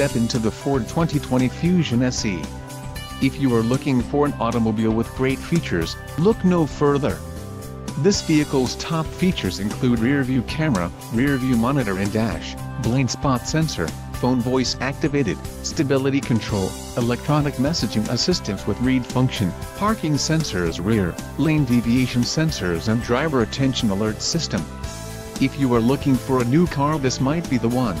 step into the Ford 2020 Fusion SE. If you are looking for an automobile with great features, look no further. This vehicle's top features include rear view camera, rear view monitor and dash, blind spot sensor, phone voice activated, stability control, electronic messaging assistance with read function, parking sensors rear, lane deviation sensors and driver attention alert system. If you are looking for a new car this might be the one.